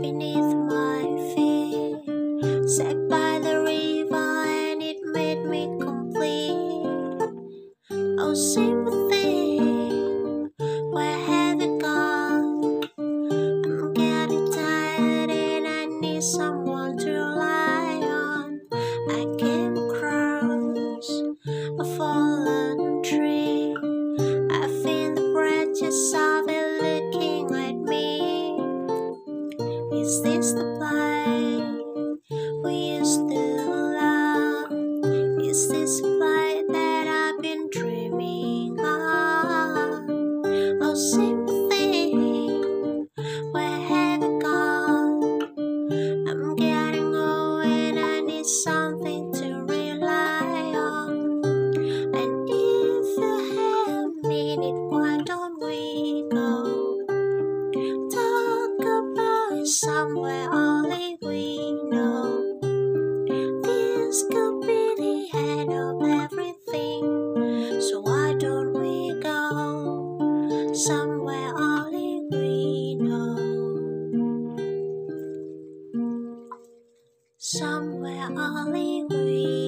Beneath my feet, set by the river, and it made me complete. Oh, sympathy, where have you gone? I'm getting tired and I need someone somewhere only we know. This could be the end of everything. So why don't we go somewhere only we know? Somewhere only we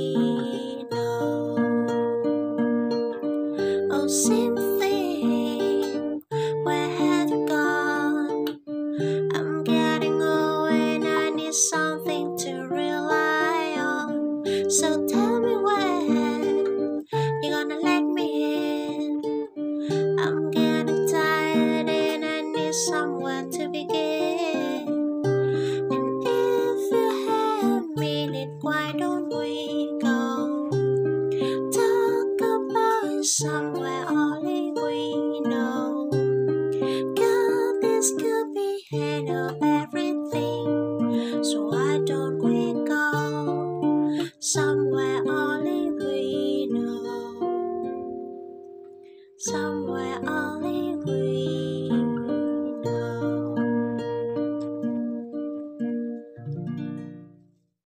something to rely on. So tell me when you're gonna let me in. I'm getting tired and I need somewhere to begin. And if you have a minute, why don't we go? Talk about somewhere only we know. God, this could be end somewhere